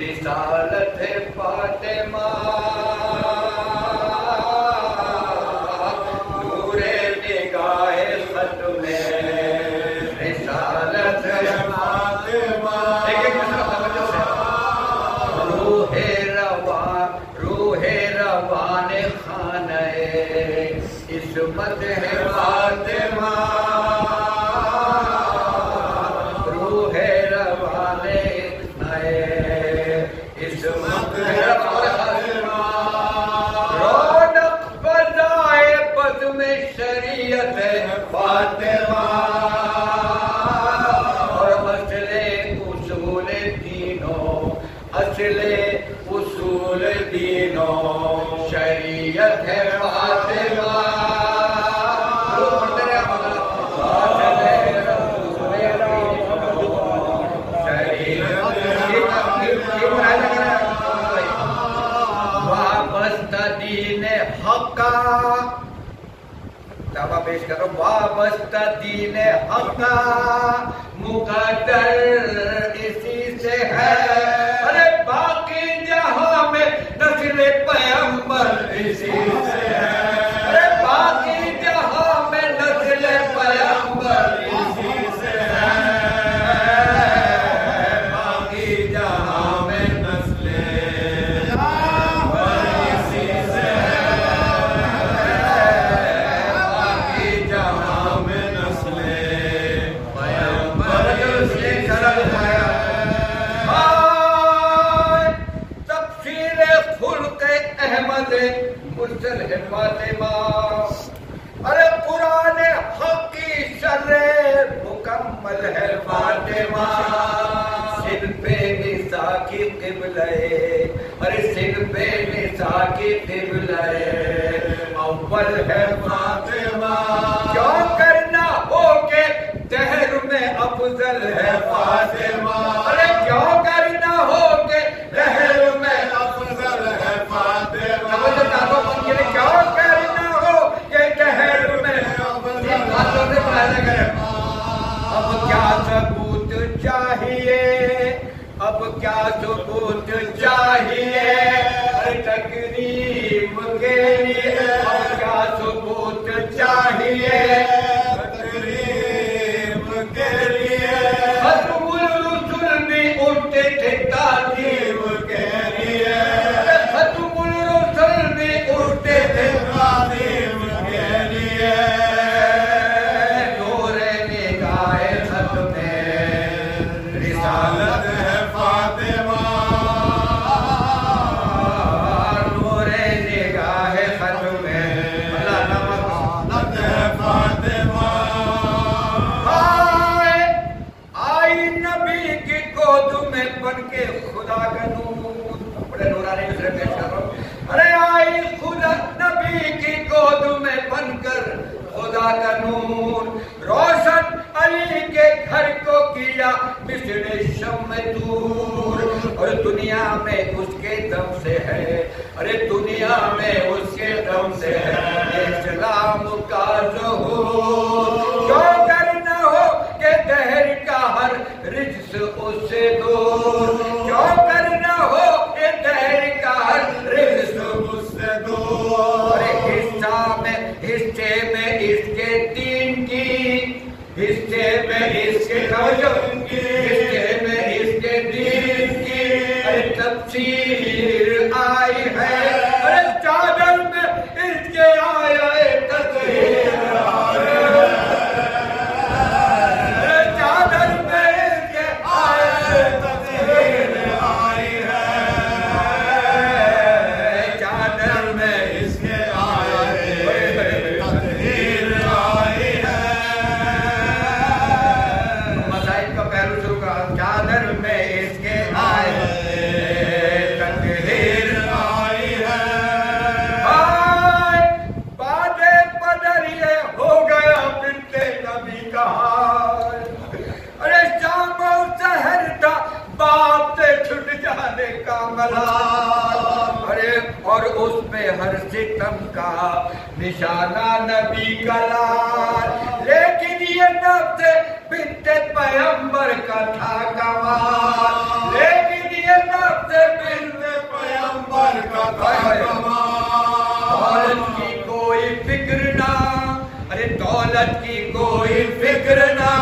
Krishna, let करो वाबस्ता दीने हफ़्ता मुकदर इसी से है। पे हर सितम का निशाना नबी कलार लेकिन ये नब्ज बिनते पैम्बर का था कमाल। लेकिन ये नब्ज बिनते पैम्बर का था दौलत की कोई फ़िक्र ना, अरे दौलत की कोई फ़िक्र ना।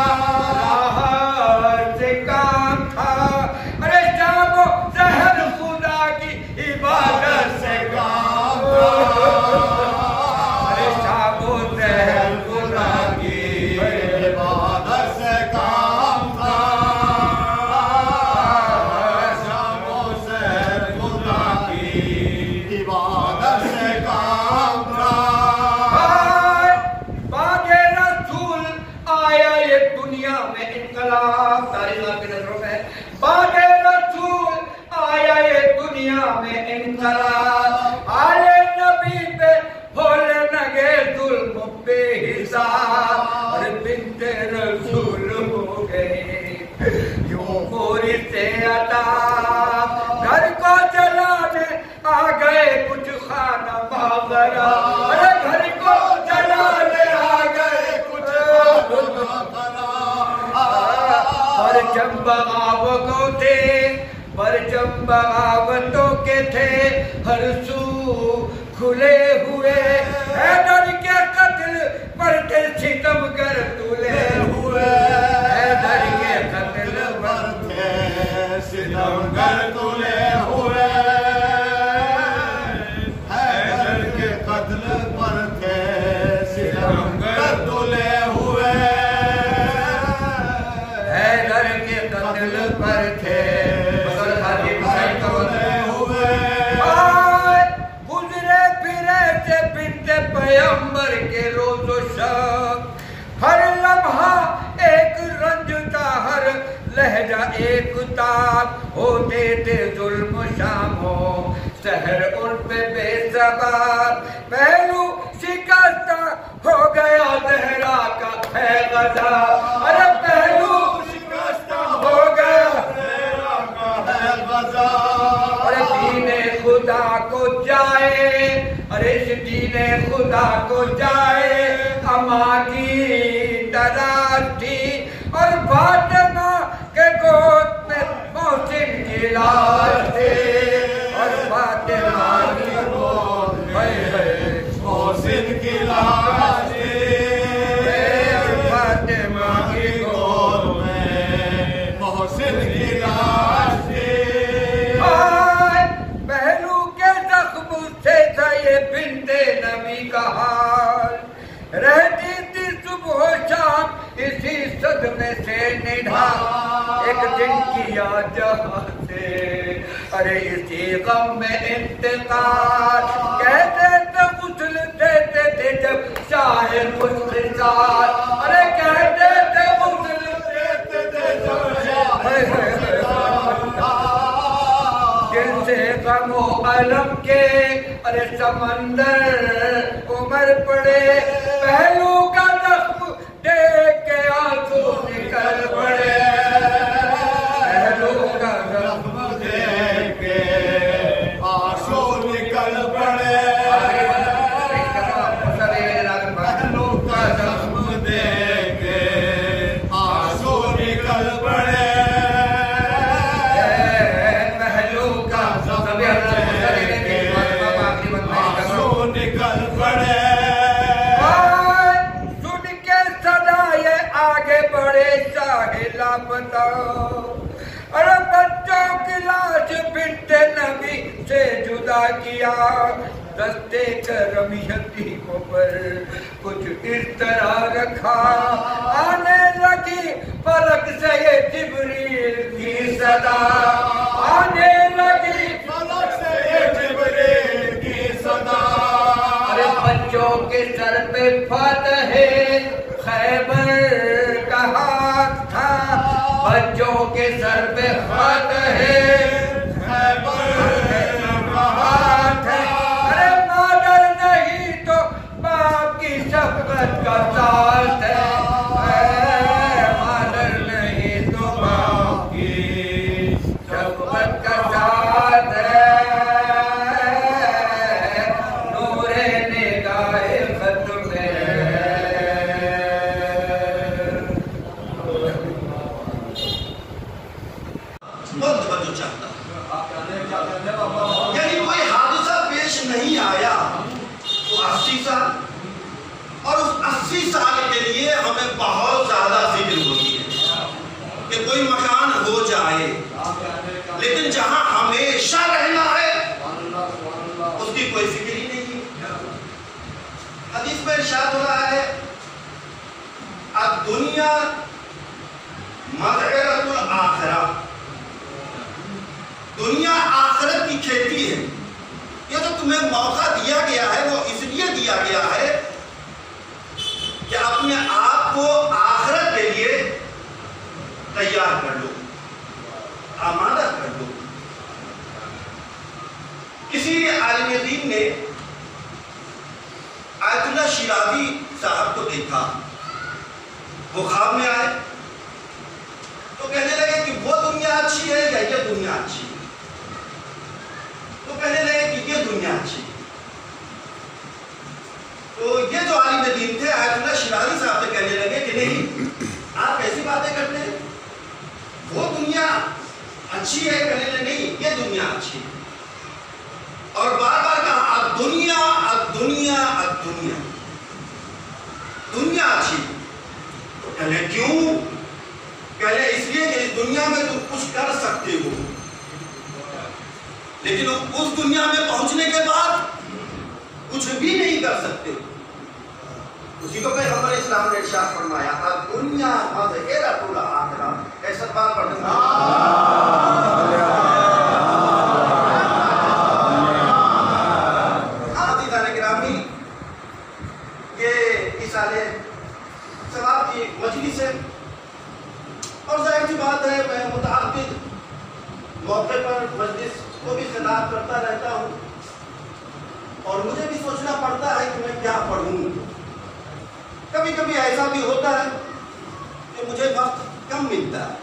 बगावतों के थे हर सू खुले हुए। दे जुल्म शाम। हो शहर उन पे बेजबान पहलू शिकस्ता हो गया जहरा का है गजा अरे पहलू शिकस्ता हो गया जहरा का है गजा अरे दीने खुदा को जाए। अरे दीने खुदा को जाए। अमा की तराठी और बात Thank you. आलम के अरे समंदर उमर पड़े। पहले रस्ते करमी को पर कुछ इस तरह रखा। आने लगी पलक से ये जिबरील की सदा। आने लगी पलक से ये जिबरील की सदा। अरे बच्चों के सर पे फत है, खैबर किसी आलिम दीन ने आयतुल्ला शिराजी साहब को देखा। वो ख्वाब में आए। तो कहने लगे कि वो दुनिया अच्छी है या ये दुनिया अच्छी है? तो कहने लगे कि ये दुनिया अच्छी है। तो ये जो आलिम दीन थे आयतुल्ला शिराजी साहब से कहने लगे कि नहीं, आप कैसी बातें करते हैं। वो दुनिया अच्छी है, कहने लगे, नहीं, ये दुनिया अच्छी है। और बार बार कहा, अब दुनिया अब दुनिया अब दुनिया। दुनिया अच्छी। तो कहले क्यों? कहले इसलिए कि इस दुनिया में तुम कुछ कर सकते हो। लेकिन उस दुनिया में पहुँचने के बाद कुछ भी नहीं कर सकते। उसी को फिर हमारे इस्लाम ने इरशाद फरमाया, अब दुनिया ऐसा बात पढ़ना आदिदान गिरामी ये इस साले सवाब की मजलिस है और ज़ाहिर सी बात है मैं मुताबिद मौके पर मजलिस को भी खिताब करता रहता हूँ और मुझे भी सोचना पड़ता है कि मैं क्या पढ़ूँ? कभी कभी ऐसा भी होता है कि मुझे वक्त कम मिलता है।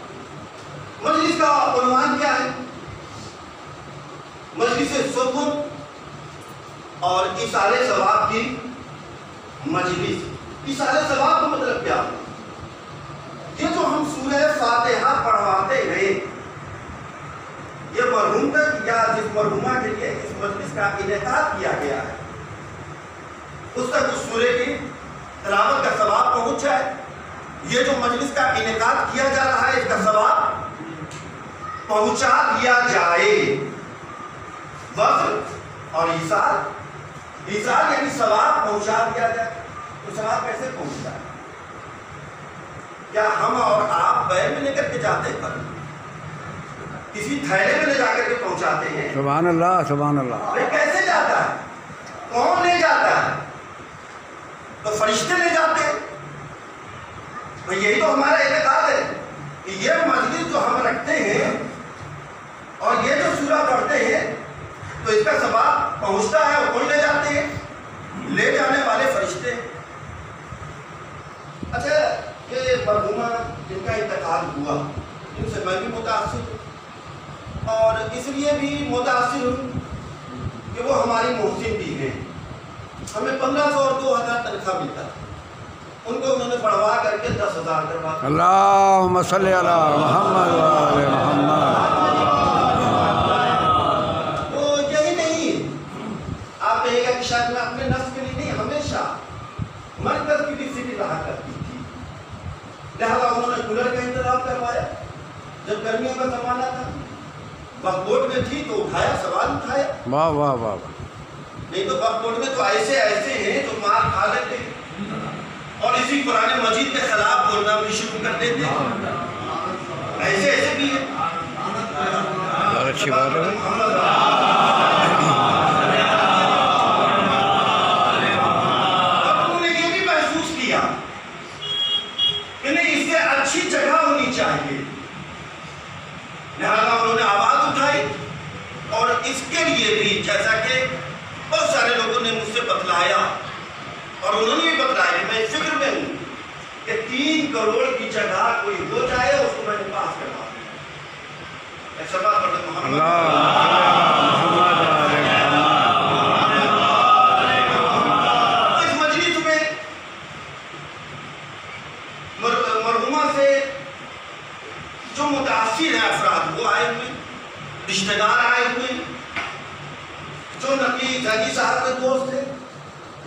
मजलिस का उन्वान क्या है? मजलिस सुकून और इसाले सवाब की मजलिस। इसाले सवाब का मतलब क्या? ये जो हम सूरह फातिहा पढ़वाते हैं, ये मरहूम तक या जिस मरहुमा के लिए इस मजलिस का इनका किया गया है उस तक उस सूर्य की तलावत का सवाब पहुँच जाए। ये जो मजलिस का इनका किया जा रहा है इसका सवाब पहुँचा दिया जाए। वक्त और ईसार ईसार यानी सवाब पहुँचा दिया जाए। तो सवाब कैसे पहुँचता है? क्या हम और आप बैग में लेकर के जाते हैं? किसी थैले में ले जाकर के पहुंचाते हैं? सुबहान अल्लाह सुबहान अल्लाह। कैसे जाता है? कौन ले जाता है? तो फरिश्ते ले जाते तो यही तो हमारा एतकाद है कि ये मस्जिद जो हम रखते हैं और ये जो सूरा पढ़ते हैं तो इसका सवाब पहुँचता है और कौन ले जाते हैं? ले जाने वाले फरिश्ते। अच्छा ये मरहुमा जिनका इंतकाल हुआ, इनसे मैं भी मुतासर और इसलिए भी मुतासर हूँ कि वो हमारी मोहसिन भी हैं। हमें पंद्रह सौ और दो हज़ार तनख्वाह मिलता था। उनको उन्होंने बढ़वा करके दस हज़ार करवा। अल्लाह मोहम्मद तो यही नहीं। आप कहेगा कि शायद मैं अपने नफ्स के लिए नहीं हमेशा मरकज की स्थिति रहा करती थी। लिहाजा उन्होंने कूलर का इंतज़ाम करवाया। जब गर्मियों का जमाना था बकबोर्ड में थी तो उठाया सवाल उठाया। वाह वाह वाह वाह। नहीं तो बकबोर्ड में तो ऐसे ऐसे हैं जो मार खा लेते और इसी पुराने मस्जिद के खिलाफ बोलना भी शुरू कर देते ऐसे ऐसे भी हैं। बहुत अच्छी बात है। उन्होंने महसूस किया कि नहीं इससे अच्छी जगह होनी चाहिए। लिहाजा उन्होंने आवाज़ उठाई और इसके लिए भी जैसा कि सारे लोगों ने मुझसे बतलाया और उन्होंने भी बतलाया कि मैं फ़िक्र में हूँ कि तीन करोड़ की जगह कोई हो जाए उसको मैंने पास करवा ऐसा बात पढ़ते मोहम्मद। इस मजलिस में मरहुमा से जो मुतासिर है अफराद वो आए हुए। रिश्तेदार जागी साहब के दोस्त थे,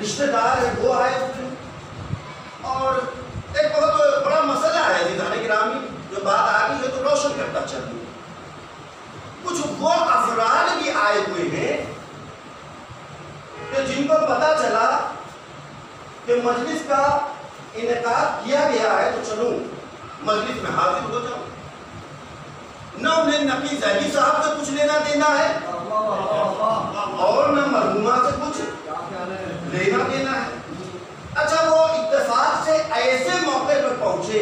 रिश्तेदार है, वो आए हुए और एक बहुत बड़ा मसला है निदान गिरामी जो बात आ गई है तो रोशन करता चाहिए कुछ वो अफराद भी आए हुए हैं कि जिनको पता चला कि मजलिस का इनका किया गया है तो करूँ मजलिस में हाजिर हो जाऊँ न उन्हें नकी जैदी साहब से कुछ लेना देना है। और न मरहुमा से कुछ। लेना देना है। अच्छा वो इतफाक से ऐसे मौके पर पहुँचे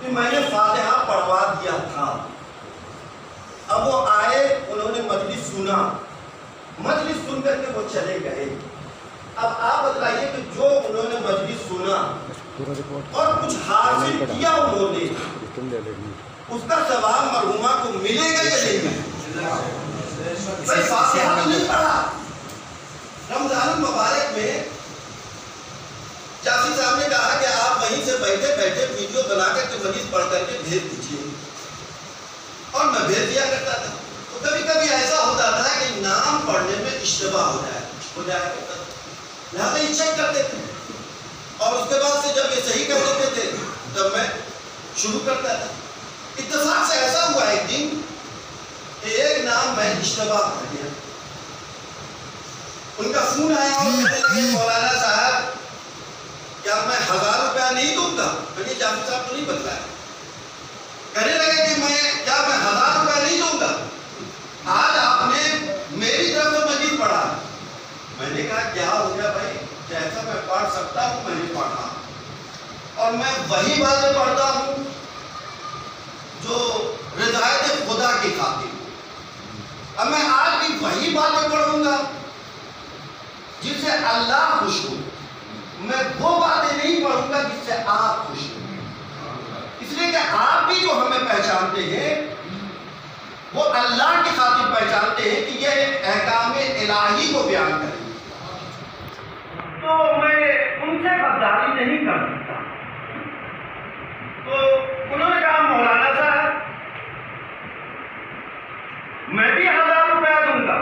कि मैंने फातिहा पढ़वा दिया था। अब वो आए, उन्होंने मजलिस सुना। मजलिस सुन करके वो चले गए। अब आप बताइए कि जो उन्होंने मजलिस सुना और कुछ हासिल किया उन्होंने, उसका सवाब मरहुमा को मिलेगा या नहीं? भाई फातिहा तो नहीं पढ़ा। रमज़ान मुबारक में जाफी साहब ने कहा कि आप वहीं से बैठे बैठे वीडियो बना करके मरीज़ पढ़ करके भेज दीजिए। और मैं भेज दिया करता था। तो कभी कभी ऐसा होता था कि नाम पढ़ने में इश्तबा हो जाए हो जाए। लिहाजा ये चेक करते थे। और उसके बाद से जब ये सही कर लेते थे तब मैं शुरू करता था। इत्तेफाक से ऐसा हुआ एक दिन कि एक नाम मैं इश्तबा पढ़ गया उनका फ़ोन आया और कहने लगे मौलाना साहब, क्या मैं हज़ार रुपया नहीं दूँगा? मैंने जाफ़र साहब को नहीं बतलाया। कहने लगे कि मैं, क्या मैं हज़ार रुपया नहीं दूँगा? आज आपने मेरी तरफ़ से मजीद पढ़ा। मैंने कहा, क्या हो गया भाई? जैसा मैं पढ़ सकता हूँ, मैंने पढ़ा। और मैं वही बातें पढ़ता हूँ जो रिजायत खुदा की खातिर अब मैं आज भी वही बातें पढ़ूँगा जिससे अल्लाह खुश हो। मैं वो बातें नहीं पढ़ूँगा जिससे आप खुश हो। इसलिए कि आप भी जो हमें पहचानते हैं, वो अल्लाह की खातिर पहचानते हैं कि ये अहकाम इलाही को बयान करेंगे तो मैं उनसे गद्दारी नहीं कर सकता। तो उन्होंने कहा, मौलाना साहब मैं भी हज़ार रुपया दूँगा।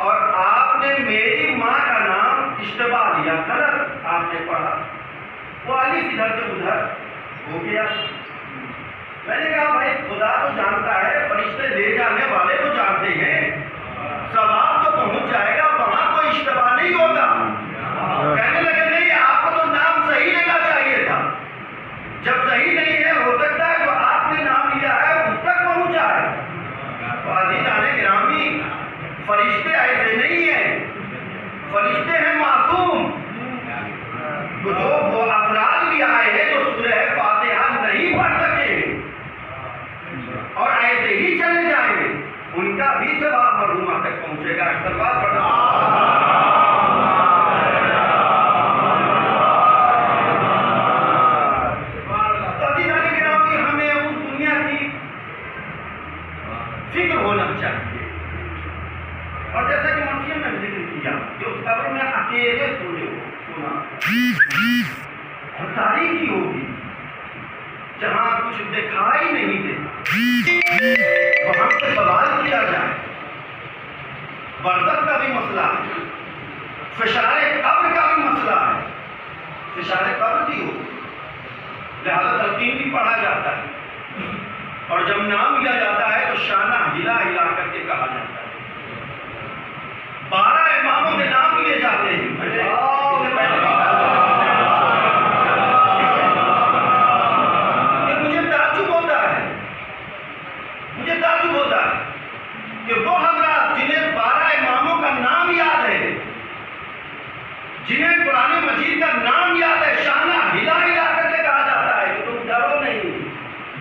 और आपने मेरी माँ का नाम इश्तबा लिया गलत आपने पढ़ा। वो अली इधर से उधर हो गया। मैंने कहा, भाई, खुदा तो जानता है, फरिश्ते ले जाने वाले तो जानते हैं। सवाब तो पहुँच जाएगा, वहाँ कोई इश्तबा नहीं होगा। कहने लगे, नहीं, आपको तो नाम सही लेना चाहिए था। जब सही नहीं है, हो सकता तो आने गिरामी फरिश्ते ऐसे नहीं है। फरिश्ते हैं मासूम। तो जो वो अफराद भी आए हैं, जो सूर्य फातिहा नहीं पढ़ सके, और ऐसे ही चले जाएँगे उनका भी जवाब मरूमा तक पहुंचेगा। अक्सर बात चाहिए और जैसा कि मसीह ने ज़िक्र किया, कि उस कब्र में अकेले सोने हो सोना। और तारीखी होगी, जहाँ कुछ दिखाई नहीं देता। वहाँ से सवाल किया जाए। बरसत का भी मसला है। फिशारे कब्र का भी मसला है। फिशारे कब्र भी हो लिहाजा तलकीन भी पढ़ा जाता है। और जब नाम लिया जाता है तो शाना हिला हिला करके कहा जाता है। बारह इमामों के नाम लिए जाते हैं। जिन्हें है पुराने मजीद का नाम याद है, शाना हिला हिला करके कहा जाता है कि तुम डरो नहीं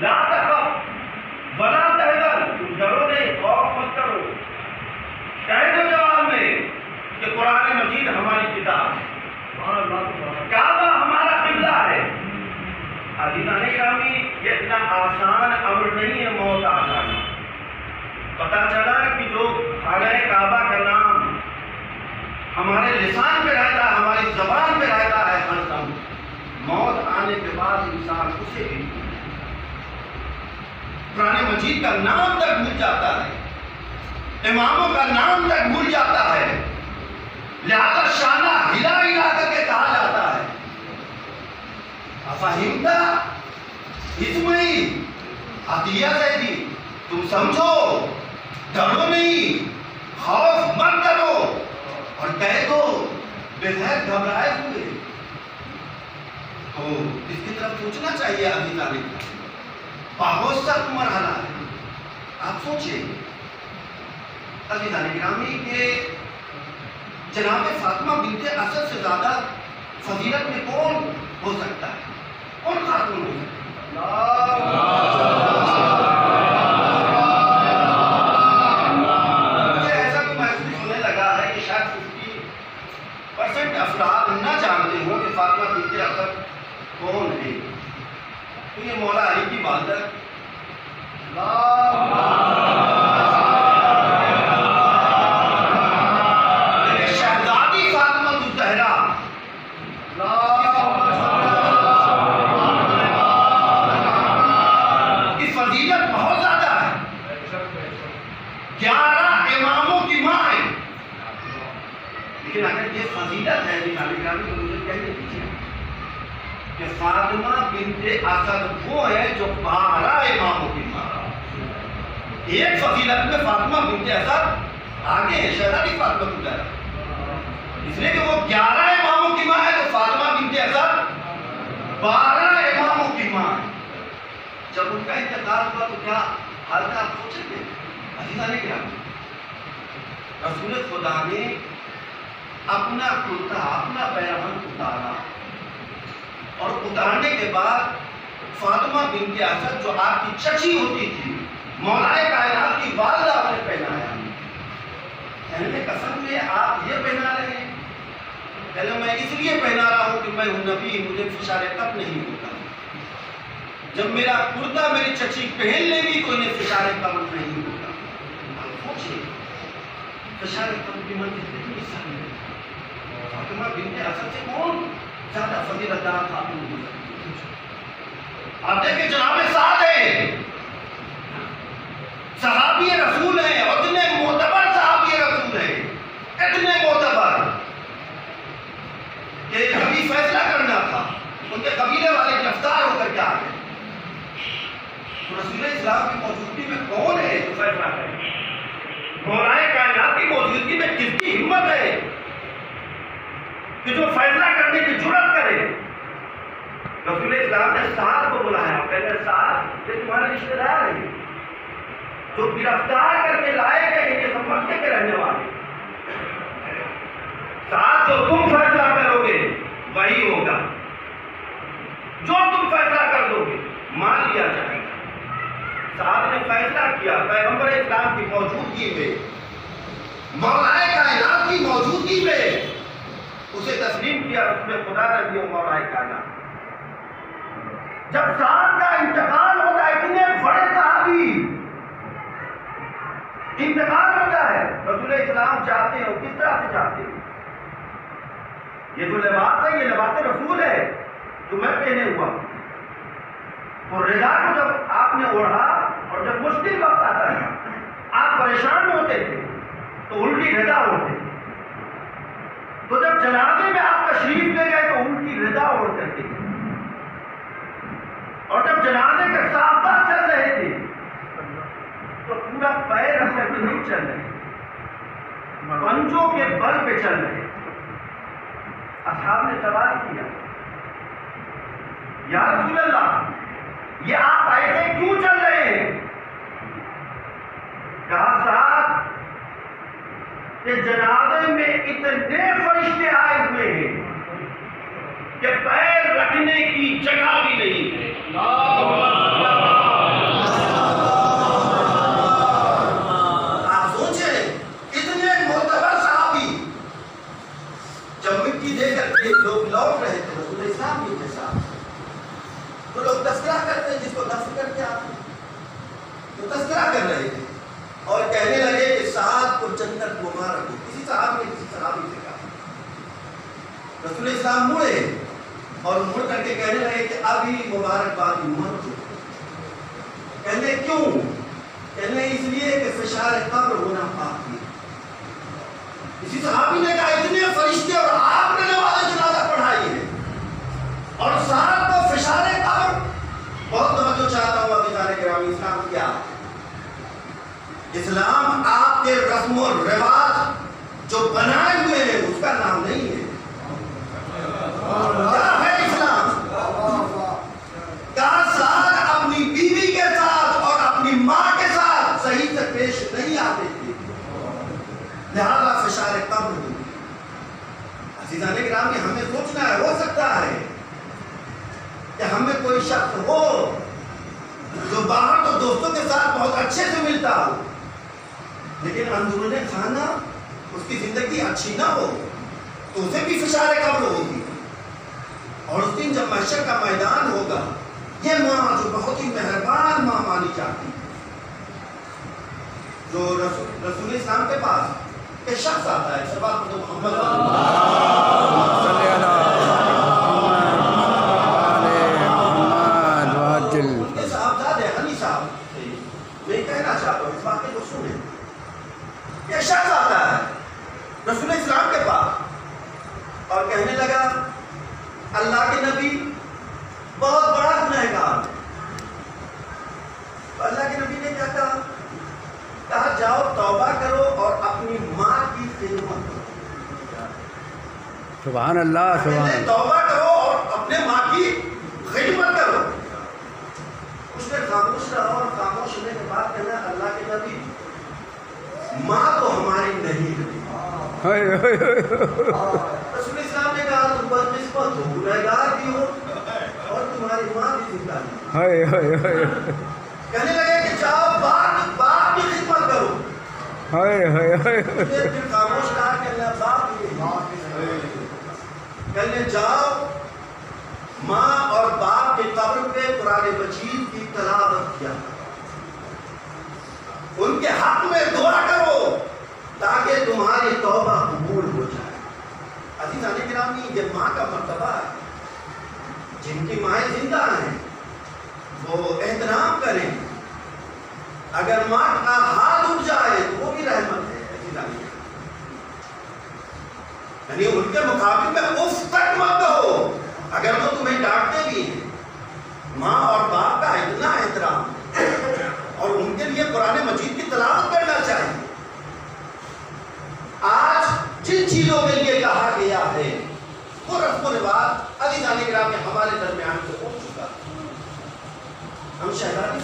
ला तखफ बना तहजन तुम डरो नहीं खौफ मत करो कहे दो जवाब में कि कुरान मजीद हमारी किताब है। काबा हमारा किबला है। अजीजाने कामी ये इतना आसान अमर नहीं है मौत आसान। पता चला कि जो खाना काबा का नाम, हमारे लिसान पे रहता है हमारी जबान पे रहता है हर दम। मौत आने के बाद इंसान उसे भी पुराने मजीद का नाम तक भूल जाता है। इमामों का नाम तक भूल जाता है। लिहाजा शाना हिला हिला करके कहा जाता है। अफहिमता इसमई अतिया सैदी तुम समझो, डरो नहीं, खौफ मत करो और कह दो बेहद घबराए हुए। तो इसकी तरफ़ सोचना चाहिए अभी तारीख बहुत सख्त मरहला है आप सोचिए, अभी ग्रामी के जनाब फातिमा बिनते असद से ज़्यादा फजीलत में कौन हो सकता है? कौन खातून हो सकता है? ऐसा भी महसूस होने लगा है कि शायद फिफ्टी परसेंट अफराद न जानते हो कि फातिमा बिनते असद कौन है। तो ये मौला अली की वालदा लेकिन शहजादी फातिमा जहरा की फजीलत बहुत ज़्यादा है ग्यारह इमामों की माँ है लेकिन अगर ये फजीलत है निकाली ग्रामी तो मुझे कहने दीजिए कि फातिमा बिनते असद वो है जो बारह इमामों की माँ एक फजीलत में फातिमा बिनते असद आगे है शहजादी फातिमा तुझा इसलिए कि वो ग्यारह इमामों की माँ है तो फातिमा बिनते असद बारह इमामों की माँ है। जब उनका इंतकाल हुआ तो क्या हाल था आप सोचेंगे अजीजा ने क्या रसूल खुदा ने अपना कुर्ता, अपना पैरामन उतारा। और उतारने के बाद फातिमा बिन के असद जो आपकी चची होती थी, मौलाए कायनात की वालदा आपने पहनाया। कहने कसम में आप ये पहना रहे हैं। कहने मैं इसलिए पहना रहा हूँ कि मैं हूँ नबी, मुझे फिशारे तब नहीं होता। जब मेरा कुर्ता मेरी चची पहन लेगी तो इन्हें फिशारे कम नहीं होता। आप सोचिए फिशारे कम की मंजिल कितनी फातिमा बिनते असद से कौन ज़्यादा फजीलतदार सकती है? आप देखिए जनाब साद है। सहाबी रसूल है इतने मोतबर सहाबी रसूल है, इतने मोतबर। कि कभी फैसला करना था, उनके कबीले वाले गिरफ़्तार होकर के आ तो रसूल इस्लाम की मौजूदगी में कौन है जो फैसला करे? मौलाए कायनात की मौजूदगी में किसकी हिम्मत है कि जो फैसला करने की ज़रूरत करे? रसूल इस्लाम ने साथ को बुलाया कहते साथ ये तुम्हारे रिश्तेदार है। जो गिरफ़्तार करके लाए गए ये सब मक्के के रहने वाले साथ जो तुम फैसला करोगे, वही होगा। जो तुम फैसला कर दोगे, मान लिया जाएगा। साहब ने फैसला किया, पैगंबर इस्लाम की मौजूदगी में। मौलाए कायनात की मौजूदगी में। उसे तस्लीम किया, उसने खुदा दिया, मौलाए कायनात। जब साहब का इंतकाल होता है इतने बड़े साहबी इंतकाल होता है। रसूल इस्लाम चाहते हो किस तरह से चाहते हो? ये जो लिबास है, ये लिबास रसूल है, जो मैं पहने हुआ हूँ। तो रिजा को जब आपने ओढ़ा, और जब मुश्किल वक्त आता है आप परेशान होते थे तो उल्टी ओढ़ते थे। तो जब जनाजे में आप तशरीफ़ ले गए तो उल्टी रिजा ओढ़ करके गए और जब जनाजे के साथ चल रहे थे तो पूरा पैर रख करके नहीं चल रहे पंजों के बल पे चल रहे असहाब ने सवाल किया, या रसूल अल्लाह ये आप ऐसे क्यों चल रहे हैं? कहा, साहब कि जनाजे में इतने फरिश्ते आए हुए हैं कि पैर रखने की जगह भी नहीं है। आप सोचे जब मिट्टी देकर लोग लौट रहे थे तो लोग तस्करा करते जिसको दफ्न करके आते तो तस्करा कर रहे थे। और कहने लगे कि जन्नत मुबारक हो। किसी साहब ने, किसी रसूल इस्लाम मुड़े। और मुड़ करके कहने लगे कि अभी मुबारकबाद मत हो। कहने, क्यों? कहने, इसलिए कि फिशार कब्र होना पाक है। इसी सहाबी ने कहा, इतने फरिश्ते और आपने नमाज़ जनाजा पढ़ाई है। और साहब को फिशारे कब्र बहुत तवज्जो चाहता हूँ अभी जाने के रामी इस्लाम क्या इस्लाम आपके रस्म और रिवाज जो बनाए हुए हैं, उसका नाम नहीं है। क्या है इंसान ग्राम की हमें सोचना है, हो सकता है कि हमें कोई शख्स हो जो बाहर तो दोस्तों के साथ बहुत अच्छे से मिलता हो, लेकिन अंदरूने खाना उसकी ज़िंदगी अच्छी ना हो तो उसे भी फिशार कब्र होगी। और उस दिन जब मशर का मैदान होगा, ये माँ जो बहुत ही मेहरबान माँ मानी जाती है, जो रसूल रसूल इस्लाम के पास एक शख्स आता है सलवार तो मोहम्मद साहबजादे कहना चाहता हूँ इस बात के उसूल शख्स आता है रसूल इस्लाम के पास और कहने लगा, अल्लाह के नबी, बहुत बड़ा गुनहगार। सुभान अल्लाह तौबा करो और अपने माँ की खिदमत करो। खामोश रहा और खामोश होने के बाद कहना अल्लाह के नबी माँ तो हमारी नहीं इस्लाम ने कहा तुम बदकिस्मत हो गुनहगार भी हो और तुम्हारी माँ भी ज़िंदा नहीं हाय हाय हाय। कहने लगे कि जाओ बाप बाप की खिदमत करो। हाय हाय हाय फिर फिर खामोश रहा कि अल्लाह बाप की खिदमत कहने, जाओ, माँ और बाप के कब्र पे कुरान मजीद की तलावत किया उनके हक में दुआ करो, ताकि तुम्हारी तौबा कबूल हो जाए। अज़ीज़ अली गिरामी ये माँ का मरतबा है। जिनकी माएँ ज़िंदा हैं, वो एहतराम करें। अगर माँ का हाथ उठ जाए तो वो भी रहमत है अज़ीज़ अली गिरामी। यानी उनके मुकाबले में उफ तक मत कहो अगर वो तुम्हें डांटते भी हैं माँ और बाप का इतना एहतराम, और उनके लिए पुराने मजीद की तलावत करना चाहिए। आज जिन चीज़ों के लिए कहा गया है, वो रस्म रिवाज अली जाने हमारे दरमियान से हो चुका हम शहजादी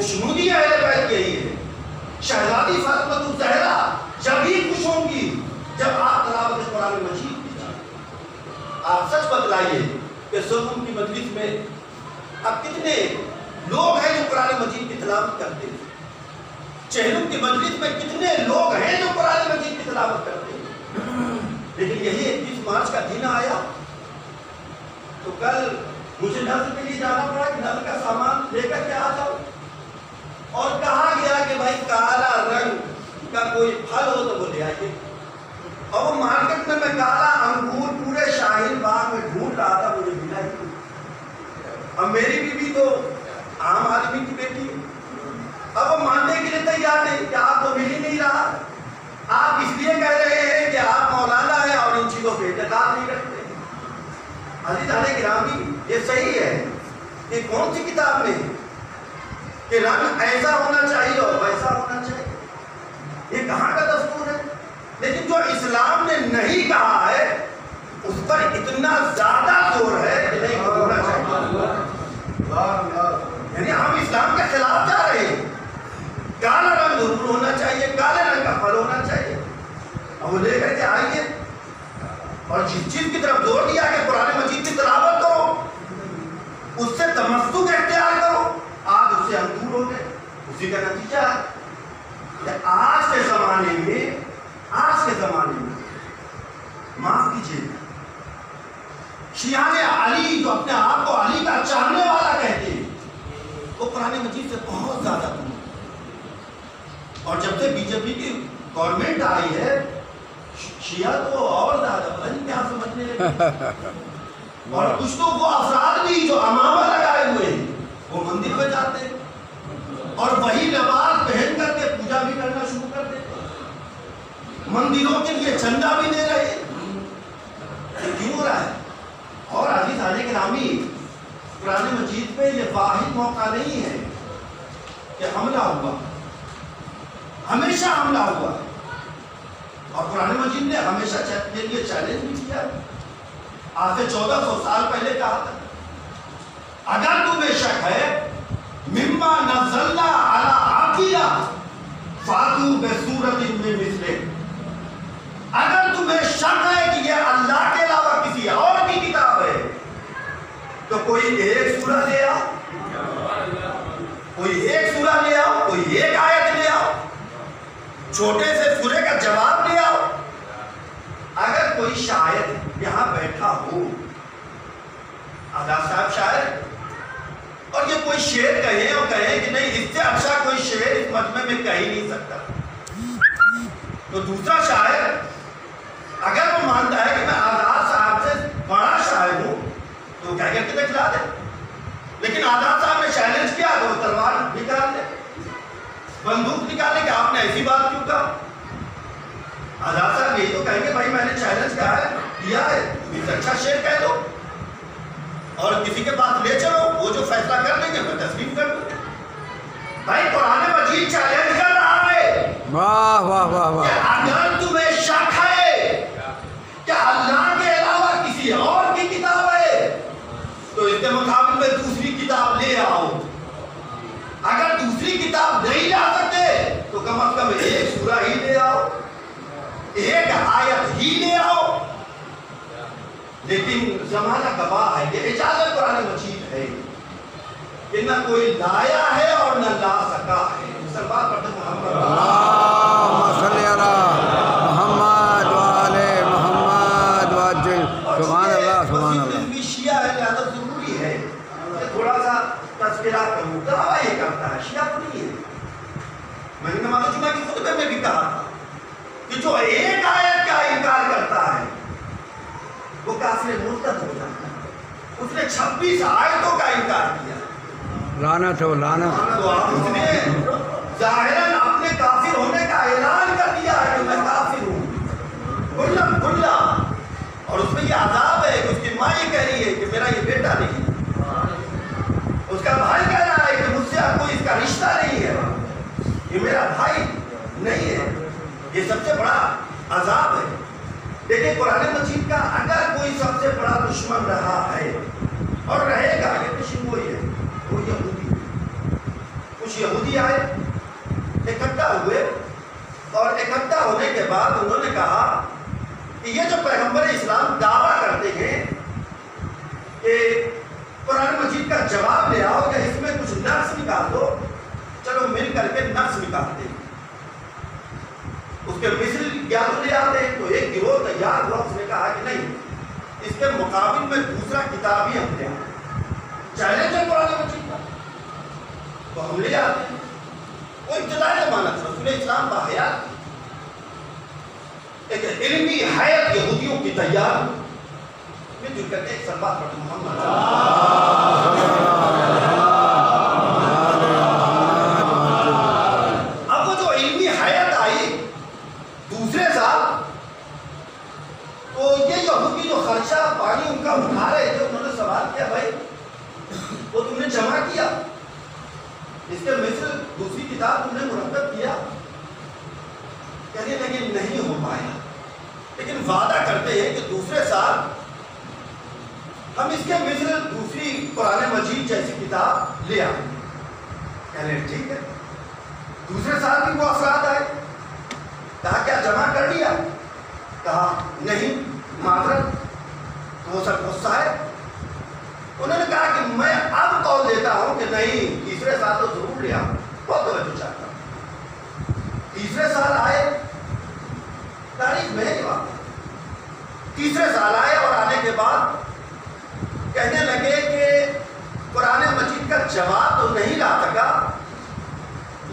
खुशनुदी अहले बैत यही है। शहजादी फातिमा जहरा, जब ही खुश होंगी, जब आप तलावत कुरान मजीद की आप सच बतलाइए कि सुकून की मजलिस में अब कितने लोग हैं जो कुरान मजीद की तलावत करते हैं? चहलुम की मजलिस में कितने लोग हैं जो कुरान मजीद की तलावत करते हैं? लेकिन यही इक्कीस मार्च का दिन आया तो कल मुझे नज़र के लिए जाना पड़ा कि नज़र का सामान लेकर के आ जाओ और कहा गया कि भाई काला रंग का कोई फल हो तो वो ले आइए। और वो मार्केट में मैं काला अंगूर पूरे शाहीन बाग में ढूंढ रहा था, मुझे मिला ही अब मेरी बीवी तो आम आदमी की बेटी है। अब वो मानने के लिए तैयार नहीं कि आप तो मिल ही नहीं रहा। आप इसलिए कह रहे हैं कि आप मौलाना है और इन चीज़ों पे इतकाद नहीं रखते अली जाने गिरामी ये सही है कि कौन सी किताब में कि रंग ऐसा होना चाहिए और वैसा होना चाहिए। ये कहाँ का दस्तूर है? लेकिन जो इस्लाम ने नहीं कहा है, उस पर इतना ज़्यादा ज़ोर है कि नहीं होना चाहिए। यानी हम इस्लाम के खिलाफ जा रहे हैं। काला रंग ज़रूर होना चाहिए, काले रंग का फल होना चाहिए। अब वो लेकर के आइए, और जिस चीज़ की तरफ़ ज़ोर दिया कि पुराने मजीद की तलावत करो, उससे तमस्तु तमस्तुक इख्तियार करो। उससे हम दूर हो गए उसी का नतीजा है। आज के जमाने में आज के जमाने में माफ़ कीजिए। शियाने अली जो अपने आप को अली का चाहने वाला कहते हैं वो तो पुराने मजीद से बहुत ज़्यादा दूर और जब से बीजेपी की गवर्नमेंट आई है शिया तो और ज़्यादा पता नहीं क्या समझने लगे। और कुछ तो वो अफराद भी जो अमामा लगाए हुए हैं वो मंदिर में जाते हैं। और वही लिबास पहन करके पूजा भी करना शुरू कर हैं मंदिरों के लिए चंदा भी दे रहे। क्यों हो रहा है? और अज़ीज़ आने नामी पुराने मजीद पे ये वाहिद मौका नहीं है कि हमला हुआ। हमेशा हमला हुआ। और पुराने मजीद ने हमेशा के लिए चैलेंज भी किया। आज से चौदह सौ साल पहले कहा था। अगर तुम्हें बेशक है मिम्मा नजल्ला अला आकिया। फातू बेसूरत में मिसले अगर तुम्हें शक है कि यह अल्लाह के अलावा किसी और की किताब है तो कोई एक सूरा ले आओ। कोई एक सूरा ले आओ, कोई एक आयत ले आओ। छोटे से सूरे का जवाब ले आओ। अगर कोई शायद यहाँ बैठा हो आज़ाद साहब शायद और ये कोई शेर कहे और कहे कि नहीं, इससे अच्छा कोई शेर इस मजमे में कह ही नहीं सकता। तो दूसरा शायर, अगर वो मानता है कि मैं आज़ाद साहब से बड़ा शायर हूँ तो क्या करके दिखला दे। लेकिन आज़ाद साहब ने चैलेंज किया तो तलवार निकाल दे बंदूक निकाले कि आपने ऐसी बात क्यों कहा? आज़ाद साहब यही तो कहेंगे, भाई मैंने चैलेंज किया है दिया है इससे अच्छा शेर कह दो। और किसी के पास ले चलो वो जो फैसला कर लेंगे मैं तस्लीम कर दूँगा भाई कुरान मजीद चैलेंज कर रहा है। वाह वाह वाह वाह। अगर तुम्हें शक है? कि अल्लाह के अलावा किसी और की किताब है? तो इसके मुकाबले में दूसरी किताब ले आओ अगर दूसरी किताब नहीं ला सकते तो कम अज कम एक सूरा ही ले आओ। एक आयत ही ले आओ। लेकिन जमाना गवाह है ये इजाज़त कुरान मजीद है। कि न कोई लाया है और न ला सका है। सलमान पढ़ते थोड़ा सा तस्करा करूँ। दावा ये करता है? शिया तो नहीं है। मैंने नमाज़ जुमा की खुतबे में भी कहा कि जो एक आयत का इनकार करता है वो काफिर मुर्तद हो जाता है उसने 26 आयतों का इनकार किया। लानत हो लानत तो उसने जाहिरन अपने काफिर होने का ऐलान कर दिया है कि मैं काफिर हूँ। गुल्लम गुल्ला। और उसमें ये आजाब है कि उसकी माँ ये कह रही है कि मेरा ये बेटा नहीं है। उसका भाई कह रहा है कि मुझसे अब कोई इसका रिश्ता नहीं है। ये मेरा भाई नहीं है। ये सबसे बड़ा अजाब है। देखिए कुरान मजीद का अगर कोई सबसे बड़ा दुश्मन रहा है और रहेगा ये दुश्मन वही है वो यहूदी कुछ यहूदी आए, इकट्ठा हुए, और इकट्ठा होने के बाद उन्होंने कहा कि ये जो पैगंबर इस्लाम दावा करते हैं कि कुरान मजीद का जवाब ले आओ, या इसमें कुछ नक्स निकाल दो, चलो मिल करके नक्स निकालते हैं। उसके मिस्र ज्ञान ले आते हैं तो एक गिरोह तैयार हुआ, उसने कहा कि नहीं इसके मुकाबिल में दूसरा किताब ही हम आते चैलेंज है कुरान मजीद का। तो हम ले आते हैं। वो इब्तदाई जमाना था रसूल इस्लाम बाहयात। एक इलमी हयात यहूदियों की तैयार। मिलजुल करके एक सलवा पढ़ मोहम्मद अब वो जो इल्मी हयात आई दूसरे साल तो ये यहूदी जो खर्चा पानी उनका उठा रहे थे उन्होंने सवाल किया भाई वो तुमने जमा किया। इसके मिस्र दूसरी किताब तुमने मुरतब किया। कहने लगे, नहीं हो पाया। लेकिन वादा करते हैं कि दूसरे साल हम इसके मिस्र दूसरी पुराने मजीद जैसी किताब ले आए कहने ठीक है। दूसरे साल भी वो अफराद आए। कहा, क्या जमा कर लिया कहा, नहीं, माजरत। तो वो सब गुस्सा है। उन्होंने कहा कि मैं अब कॉल देता हूँ कि नहीं, तीसरे साल तो ज़रूर लिया बहुत तवज्जो चाहता तीसरे साल आए, तारीख में बात तीसरे साल आए और आने के बाद कहने लगे कि कुरान मजीद का जवाब तो नहीं ला सका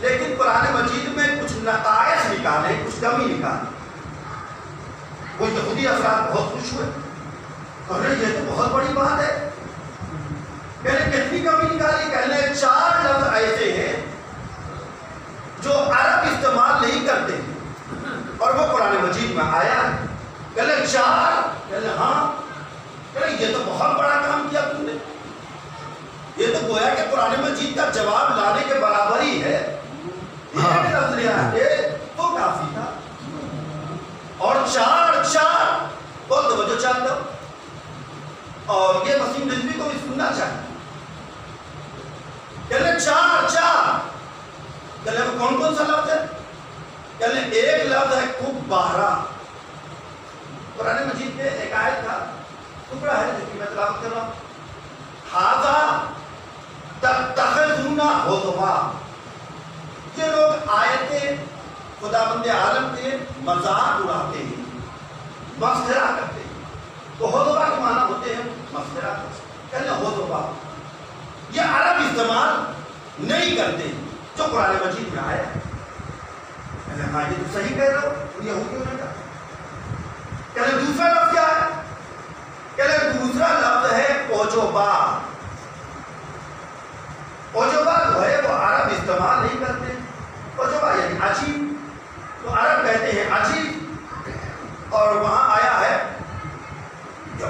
लेकिन कुरान मजीद में कुछ नकायश निकाले, कुछ कमी निकाले। वो यहूदी अफराद बहुत खुश हुए। अरे ये तो बहुत बड़ी बात है। कहने कितनी कमी निकाली कहने चार लफ्ज ऐसे हैं जो अरब इस्तेमाल नहीं करते। और वो कुरान मजीद में आया। कहने चार? कहने हाँ। कहने ये तो बहुत बड़ा काम किया तुमने। ये तो गोया के कुरान मजीद का जवाब लाने के बराबर ही है। है। तो काफ़ी था। और चार चार। बहुत तवज्जो चाहता हूँ और ये वसीम रिजवी को भी सुनना चाहिए कहने चार चार। कहने वो कौन कौन सा लफ्ज है? कहने एक लफ्ज है खूब बारह। कुरान मजीद में एक आयत था, टुकड़ा है जिसकी मैं तलावत कर रहा हूँ। हाजा तखजुना होतवा ये लोग आयतें खुदाबंद आलम के मज़ाक उड़ाते हैं मस्करा करते हैं। तो होतवा के माना होते हैं मस्करा कहने होतवा ये अरब इस्तेमाल नहीं करते जो कुरान मजीद में आया। है हाँ ये तो सही कह रहे हो यहूदियों ने कहा कहने दूसरा लफ्ज क्या है? कहने दूसरा लफ्ज है ओजोबा ओजोबा जो है, वो अरब इस्तेमाल नहीं करते। ओजोबा यानी अजीब। तो अरब कहते हैं अजीब। और वहाँ आया है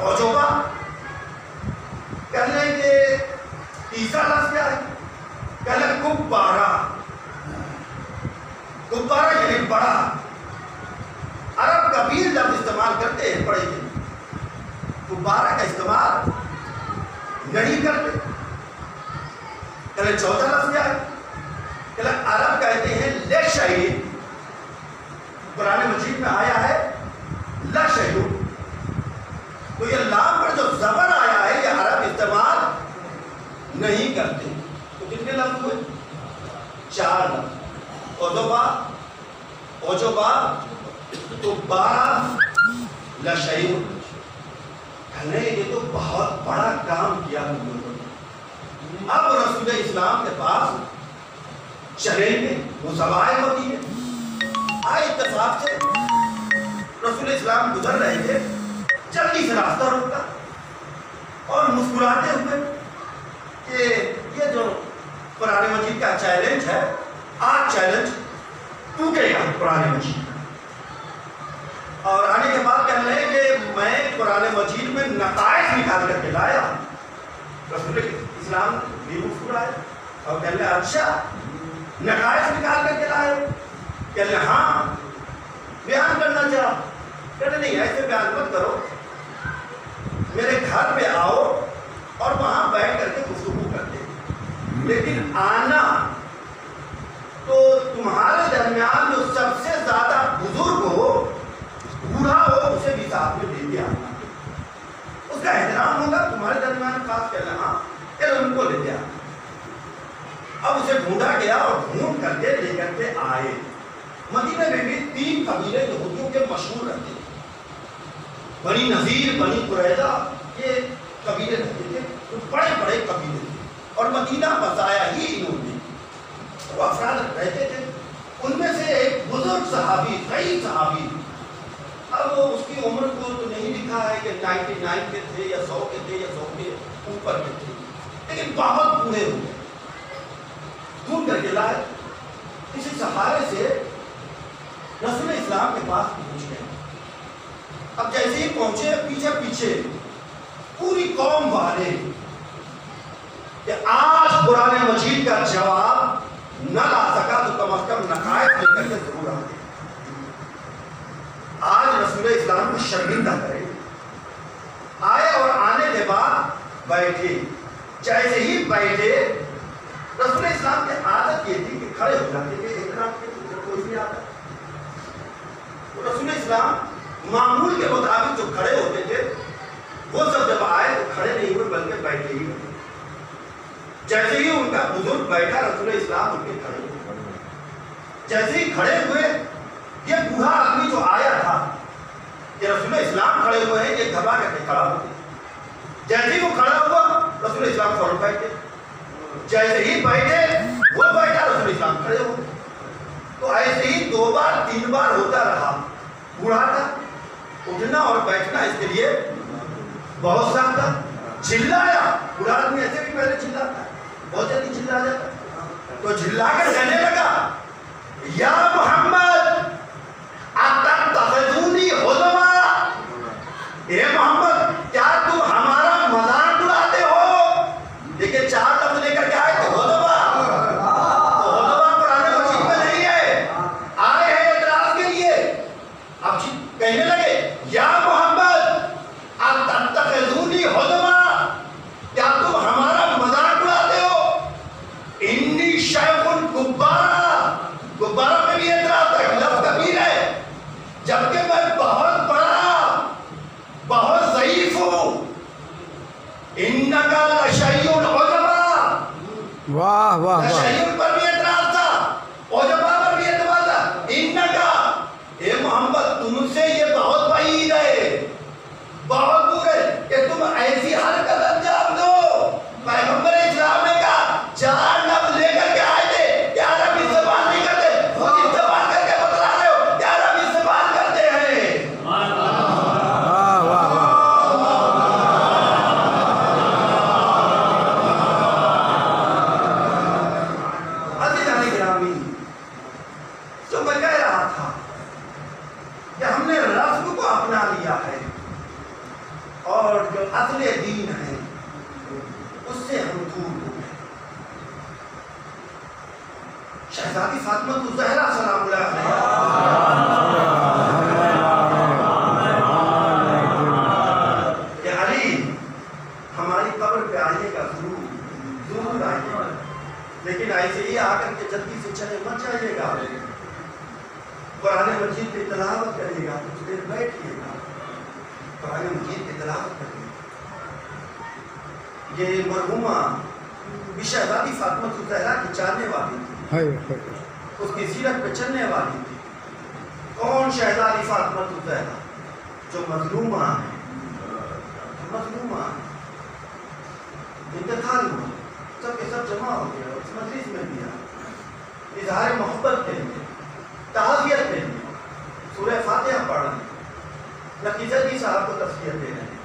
ओजोबा कहने के तीसरा लफ्ज क्या है? कहने गुब्बारा। गुब्बारा यानी बड़ा। अरब कबीर लफ्ज इस्तेमाल करते हैं, बड़े के गुब्बारा का इस्तेमाल नहीं करते। कहले चौथा लफ्ज क्या है? कहले अरब कहते हैं ले शहीद कुरान मजीद में आया है ल शहीद तो ये लाम पर जो जबर आया है, ये अरब इस्तेमाल नहीं करते। तो कितने लफ्ज हुए? चार लफ्ज ओजोबा ओजोबा तो बारह लशैर कहने ये तो बहुत बड़ा काम किया हम लोगों ने। अब रसूल इस्लाम के पास चलेंगे, वो सवाए होती है आए इत्तेफाक से। रसूल इस्लाम गुजर रहे थे, जल्दी से रास्ता रोका और मुस्कुराते हुए कि ये जो कुरान मजीद का चैलेंज है, आज चैलेंज टूटेगा कुरान मजीद और आने के बाद कहने लगे कि मैं कुरान मजीद में नकायश निकाल करके लाया रसूल इस्लाम भी मुस्कुराए और कहने अच्छा नकायश निकाल करके लाए कहने हाँ बयान करना चाह। कहने नहीं ऐसे बयान मत करो। मेरे घर पे आओ और वहाँ बैठ करके करते लेकिन आना तो तुम्हारे दरमियान जो सबसे ज़्यादा बुज़ुर्ग हो, बूढ़ा हो, उसे भी साथ में लेके आना। उसका एहतराम होगा, तुम्हारे दरमियान खास हाँ चलो उनको लेके आना। अब उसे ढूंढा गया और ढूंढ करके लेकर के आए। मदीने में भी तीन कबीले यहूदियों के मशहूर रहते थे बनी नजीर बनी कुरैदा, ये कबीले रहते थे तो बड़े बड़े कबीले और मदीना बसाया ही इन्होंने। वो अफराद रहते थे। उनमें से एक बुज़ुर्ग सहाबी, कई सहाबी। अब वो उसकी उम्र को तो नहीं लिखा है कि 99 के थे या 100 के थे या 100 के ऊपर के थे। लेकिन बहुत बूढ़े हो गए। ढूंढ करके लाए। किसी सहारे से रसूल इस्लाम के पास पहुँच गए। अब जैसे ही पहुँचे पीछे पीछे पूरी कौम वाले कि आज कुरान मजीद का जवाब न ला सका तो कम अज कम नकायत लेकर के ज़रूर आ गए आज रसूल इस्लाम को शर्मिंदा करे। आए और आने के बाद बैठे। जैसे ही बैठे, रसूल इस्लाम की आदत ये थी कि खड़े हो जाते थे एहतराम के जब कोई भी आता तो रसूल इस्लाम मामूल के मुताबिक जो खड़े होते थे, वो सब जब आए तो खड़े नहीं हुए, बल्कि बैठे ही हुए जैसे ही उनका बुज़ुर्ग बैठा रसूल इस्लाम उनके खड़े हुए। जैसे ही खड़े हुए, ये बूढ़ा आदमी जो आया था ये रसूल इस्लाम खड़े हुए हैं, ये घबरा करके खड़ा हो जैसे ही वो खड़ा हुआ, रसूल इस्लाम फ़ौरन बैठे। जैसे ही बैठे, वो बैठा, रसूल इस्लाम खड़े हो तो ऐसे ही दो बार, तीन बार होता रहा। बूढ़ा था, उठना और बैठना इसके लिए बहुत सा था। चिल्लाया। बूढ़ा आदमी ऐसे भी पहले चिल्लाता है। बहुत जल्दी चिल्ला जाता तो चिल्ला कर कहने लगा, या मोहम्मद आता तहजूनी हो ए मोहम्मद क्या तुम हमारा मज़ाक उड़ाते हो देखिए चार लफ्ज लेकर के आए थे हुदवा तो हुदवा कुरान मजीद में नहीं है आए हैं इतराज के लिए अब जी कहने लगे या मोहम्मद अतत्तखिजूनी हुदवा क्या तुम हमारा मज़ाक उड़ाते हो इन्नी शैखुन गुब्बारा गुब्बारा में भी एतराज़ था कि लफ्ज कबीर है जबकि मैं बहुत बड़ा बहुत ज़ईफ हूँ इन्नका लशय्युन उजमा वाह वाह वाह लशय्युन पर भी एतराज़ था उजमा पर भी एतराज़ था इन्नका ए मोहम्मद तुमसे ये बहुत बईद है बहुत दूर है कि तुम ऐसी हरकत अंजाम दो पैगंबर इस्लाम ने कहा चार लफ्ज लेकर के आए थे क्या रब इस्तेमाल नहीं करते खुद इस्तेमाल करके बतला रहे हो क्या रब इस्तेमाल करते हैं वाह वाह वाह अजीजान गिरामी जो मैं कह रहा था कि हमने रस्म को अपना लिया है और जो असले दीन है उससे हम दूर हो गए शहजादी फातिमा तो जहरा सलाम कि अली हमारी कब्र पे आइएगा ज़रूर ज़रूर आइएगा लेकिन ऐसे ही आकर के जल्दी से चले मत जाइएगा कुरान मजीद की तलावत करिएगा कुछ देर बैठिएगा कुरान मजीद की तलावत करिएगा ये मरहुमा शहजादी फातिमा जहरा की जानने है है उसकी सीरत पे चलने वाली थी। कौन शहजादी फातिमा जहरा जो मजलूमा है। मजलूमा इंतकाल हुआ। सब के सब जमा हो गया उस मजलिस में इजहार मोहब्बत के लिए ताजियत के लिए, सूरह फातिहा पढ़। रहे साहब को तस्वीर दे रहे हैं।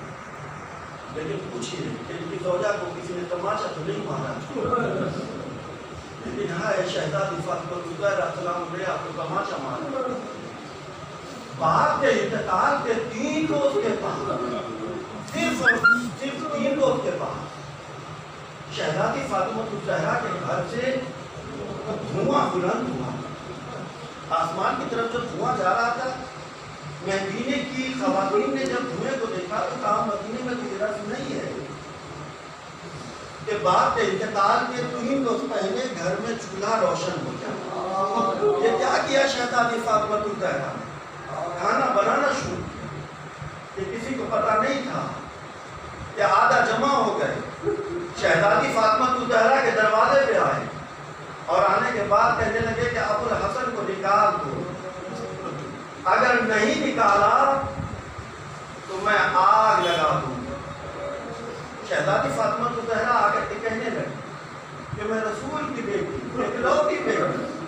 लेकिन पूछिए कि इनकी जौजा को किसी ने तमाशा तो नहीं मारा लेकिन हाँ ने आपको बाप के इंतकाल के तीन रोज के बाद, सिर्फ़ सिर्फ़ तीन रोज के बाद शहजादी फातिमा के घर से धुआँ, बुलंद हुआ आसमान की तरफ़ जब धुआँ जा रहा था मदीने की खवातीन ने जब धुएँ को देखा तो कहा, मदीने में तो नहीं है। के बाद के इंतकाल के तीन रोज पहले घर में चूल्हा रोशन हो गया। ये क्या किया शहजादी फातिमा जहरा खाना बनाना शुरू किया। ये किसी को पता नहीं था कि आधा जमा हो गए। शहजादी फातिमा जहरा के दरवाजे पे आए और आने के बाद कहने लगे कि अबुल हसन को निकाल दो। अगर नहीं निकाला तो मैं आग लगा दूँगा। शहजादी फातिमा जहरा आकर के कहने लगी कि मैं रसूल की बेटी इकलौती बेटी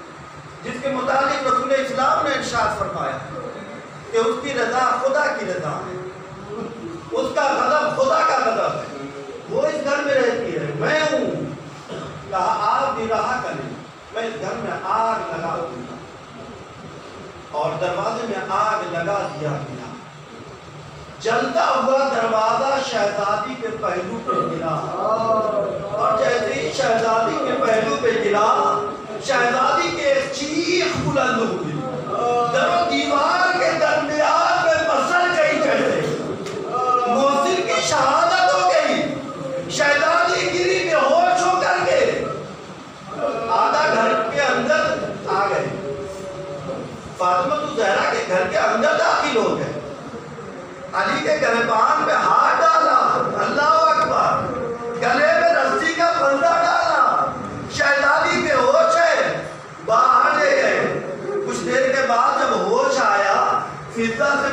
जिसके मुतालिक रसूल इस्लाम ने इरशाद फरमाया कि उसकी रजा खुदा की रजा है। उसका गजब खुदा का गजब है। वो इस घर में रहती है। मैं हूँ। कहा, आप भी रहा करें। मैं इस घर में आग लगा दूँगा। और दरवाजे में आग लगा दिया गया। जलता हुआ दरवाज़ा शहजादी के पहलू पे गिरा। और जैसे ही शहजादी के पहलू पे गिरा, शहजादी के चीख बुलंद हुई दरों दीवार के दरमियान में गई। जैसे मोहसिन की शहादत हो गई शहजादी गिरी बेहोश होकर के आधा घर के अंदर आ गए। फातिमा तो जहरा के घर के अंदर दाखिल हो गए। अली के गर्भान पे हाथ डाला, अल्लाह अकबर। गले में रस्सी का फंदा डाला, शैतानी पे होश है, बाहर ले गए। कुछ देर के बाद जब होश आया फिजा से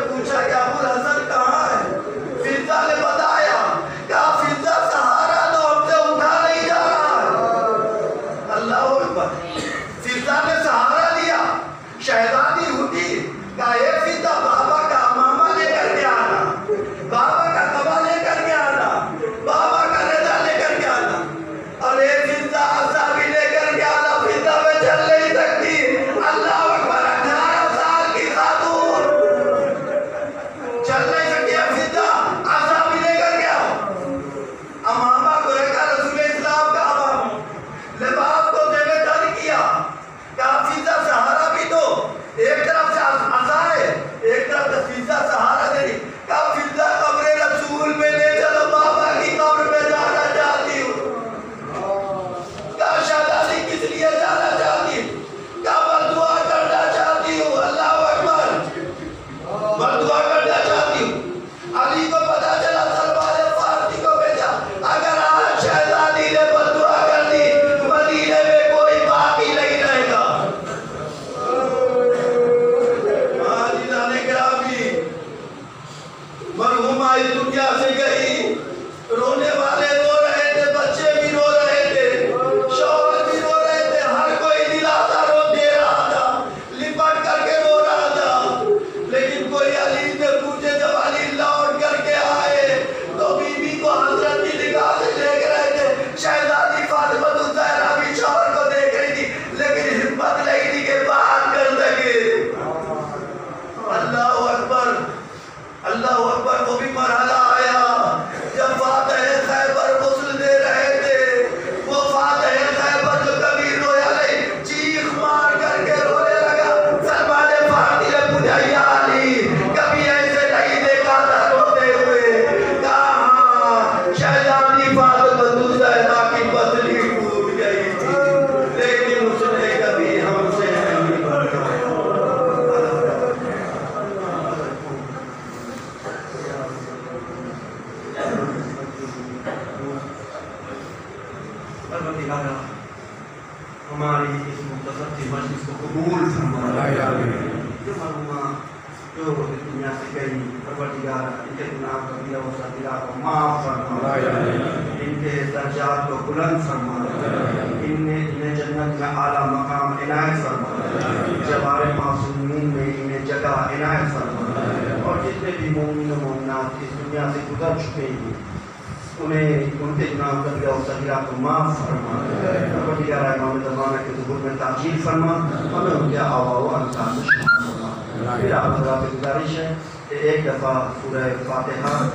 सूरह फातिहा